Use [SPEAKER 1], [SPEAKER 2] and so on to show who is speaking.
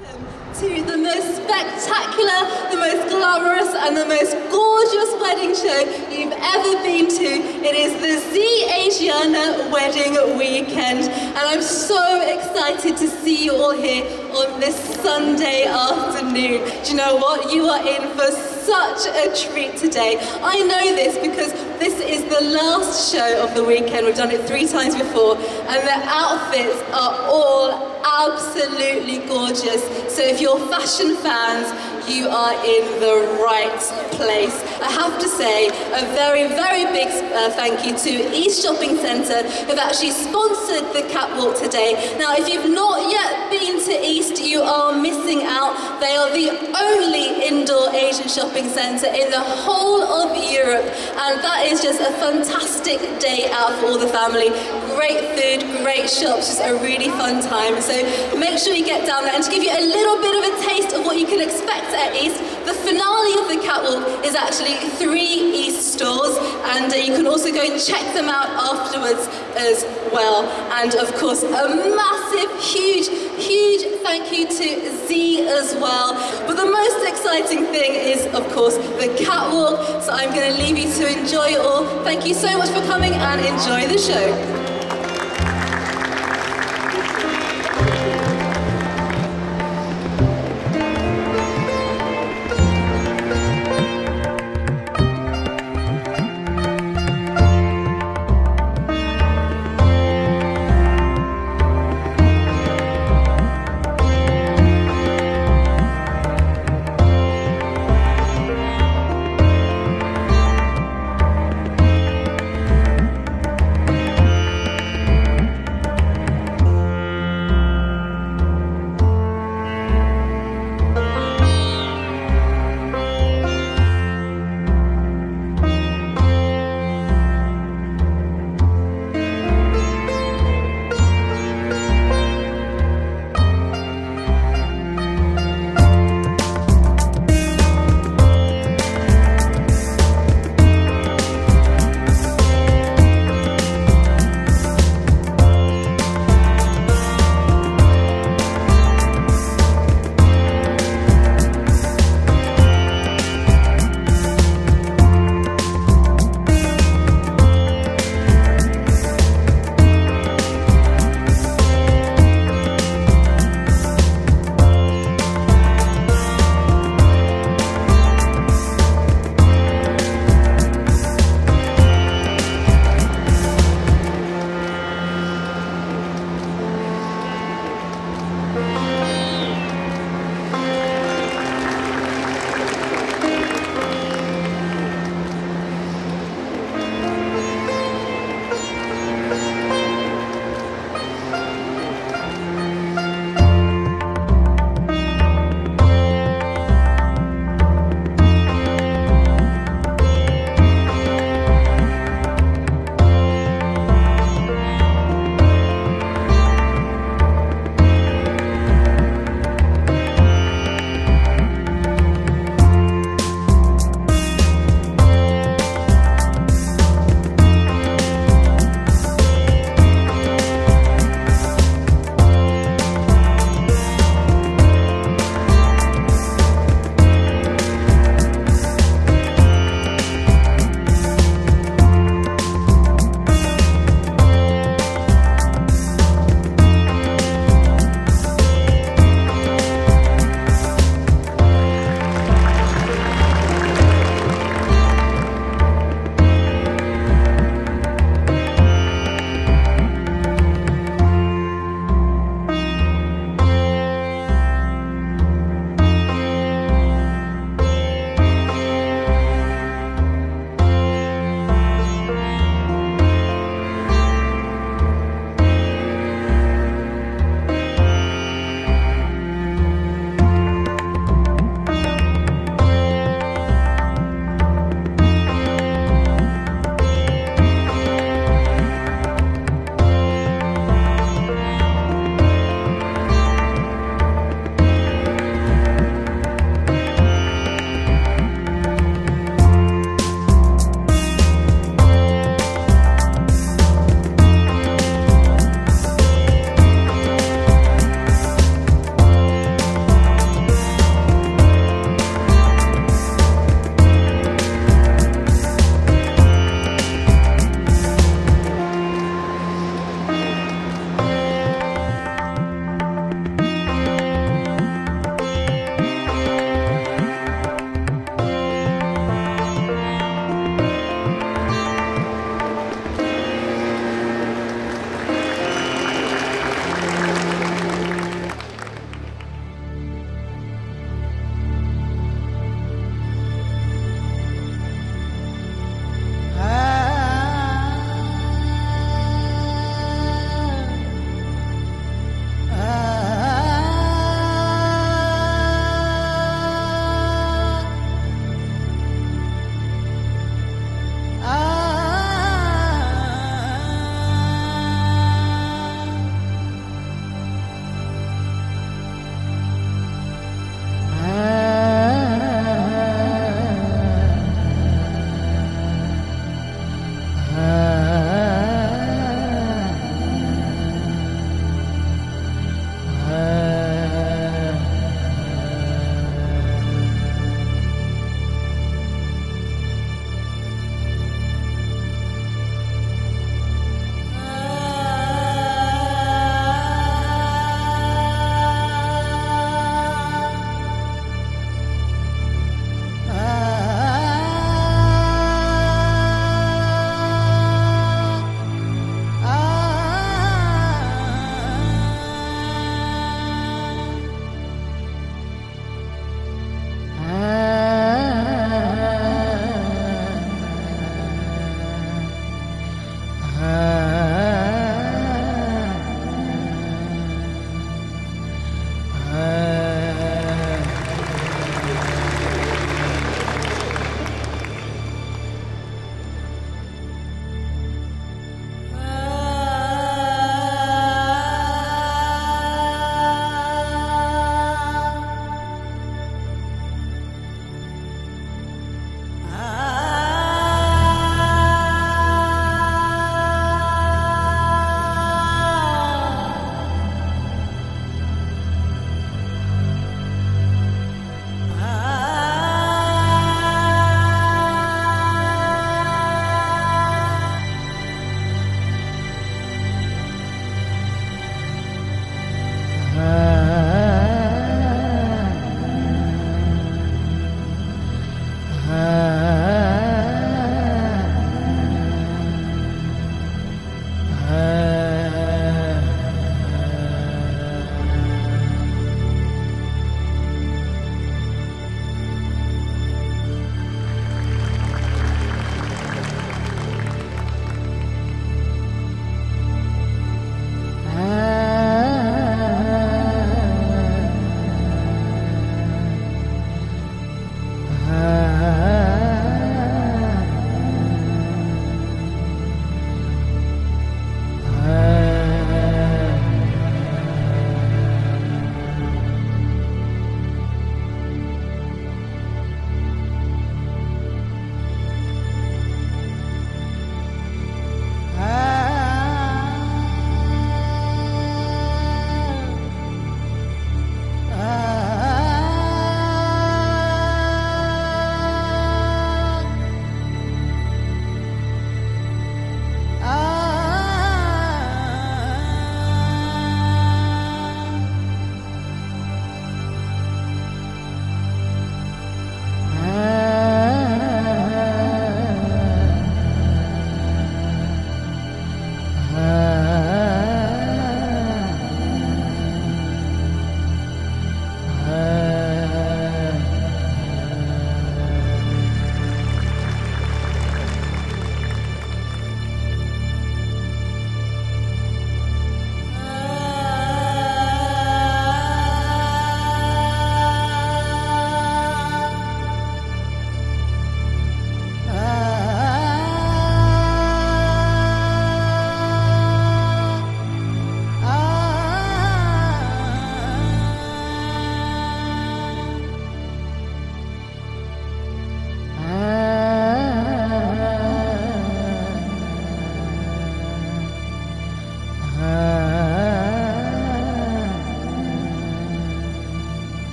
[SPEAKER 1] to the most spectacular, the most glamorous, and the most gorgeous wedding show you've ever been to. It is the Zee Asiana Wedding Weekend, and I'm so excited to see you all here on this Sunday afternoon. Do you know what? You are in for such a treat today. I know this because this is the last show of the weekend. We've done it three times before, and the outfits are all absolutely gorgeous. So if you're fashion fans, you are in the right place. I have to say a very, very big uh, thank you to East Shopping Centre who've actually sponsored the catwalk today. Now, if you've not yet been to East, you are missing out. They are the only indoor Asian shopping centre in the whole of Europe, and that is just a fantastic day out for all the family. Great food, great shops, just a really fun time. So make sure you get down there. And to give you a little bit of a taste of what you can expect at East, the finale of the catwalk is actually three East stores, and uh, you can also go and check them out afterwards as well. And of course, a massive, huge, huge thank you to Zee as well. But the most exciting thing is, of course, the catwalk. So I'm going to leave you to enjoy it all. Thank you so much for coming and enjoy the show.